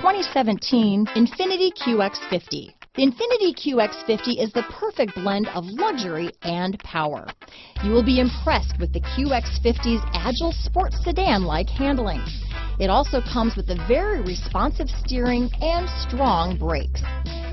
2017 Infiniti QX50. The Infiniti QX50 is the perfect blend of luxury and power. You will be impressed with the QX50's agile sports sedan-like handling. It also comes with a very responsive steering and strong brakes.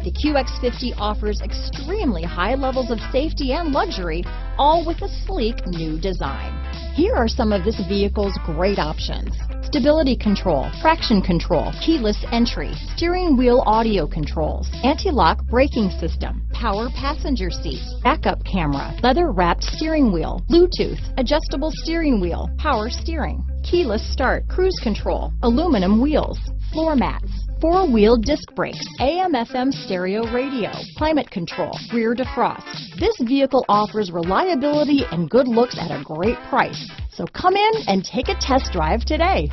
The QX50 offers extremely high levels of safety and luxury, all with a sleek new design. Here are some of this vehicle's great options. Stability control, traction control, keyless entry, steering wheel audio controls, anti-lock braking system, power passenger seat, backup camera, leather wrapped steering wheel, Bluetooth, adjustable steering wheel, power steering, keyless start, cruise control, aluminum wheels, floor mats, four-wheel disc brakes, AM FM stereo radio, climate control, rear defrost. This vehicle offers reliability and good looks at a great price. So come in and take a test drive today.